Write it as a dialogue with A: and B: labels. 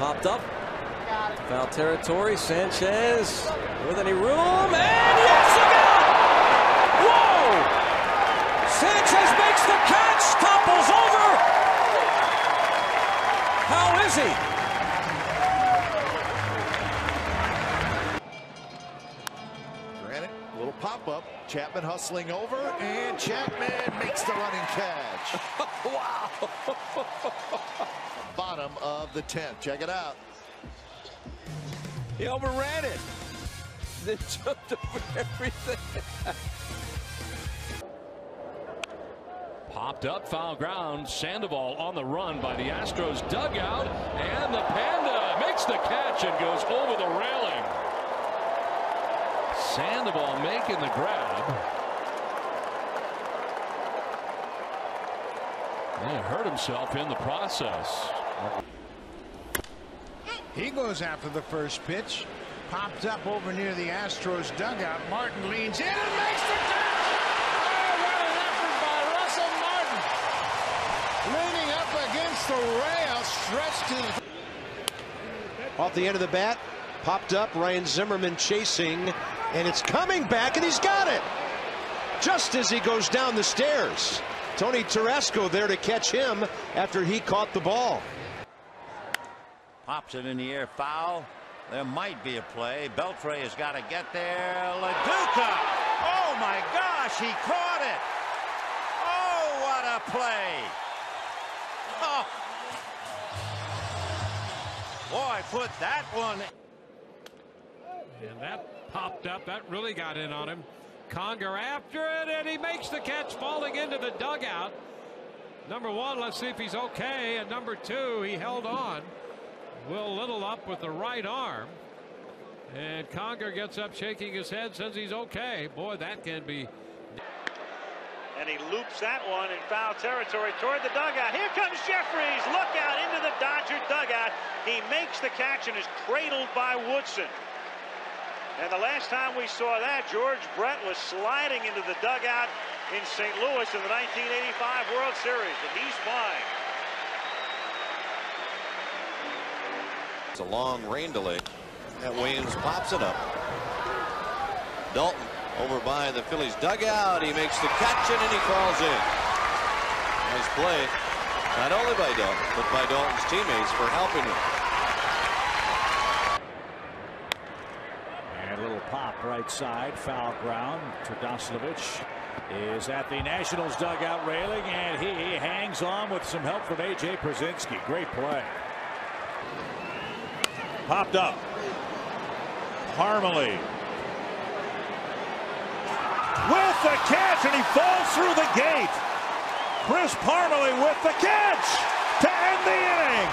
A: Popped up. Foul territory. Sanchez with any room. And yes, out! Whoa! Sanchez makes the catch. Topples over. How is he?
B: Granite, little pop up. Chapman hustling over, and Chapman makes the running catch.
A: wow.
B: Bottom of the 10th. Check it out.
A: He overran it. They jumped over everything.
C: Popped up, foul ground. Sandoval on the run by the Astros dugout. And the Panda makes the catch and goes over the railing. Sandoval making the grab. And hurt himself in the process.
D: He goes after the first pitch. Popped up over near the Astros dugout. Martin leans in and makes the catch. Oh, what an effort by Russell Martin. Leaning up against the rail, stretched his.
E: Off the end of the bat, popped up. Ryan Zimmerman chasing, and it's coming back, and he's got it. Just as he goes down the stairs. Tony Tarasco there to catch him after he caught the ball.
F: Pops it in the air, foul. There might be a play. Beltre has got to get there. Lo Duca. Oh my gosh, he caught it. Oh, what a play. Oh. Boy, put that one.
G: And that popped up. That really got in on him. Conger after it, and he makes the catch, falling into the dugout. Number one, let's see if he's okay. And number two, he held on. Will Little up with the right arm. And Conger gets up shaking his head, says he's okay. Boy, that can be.
H: And he loops that one in foul territory toward the dugout. Here comes Jefferies. Look out into the Dodger dugout. He makes the catch and is cradled by Woodson. And the last time we saw that, George Brett was sliding into the dugout in St. Louis in the 1985 World Series, and he's fine.
I: It's a long rain delay. That Williams pops it up. Daulton over by the Phillies dugout. He makes the catch and then he crawls in. Nice play. Not only by Daulton, but by Daulton's teammates for helping him.
J: And a little pop right side, foul ground. Tradoslovich is at the Nationals dugout railing, and he hangs on with some help from A.J. Pierzynski. Great play popped up. Parmelee. With the catch, and he falls through the gate. Chris Parmelee with the catch to end the inning.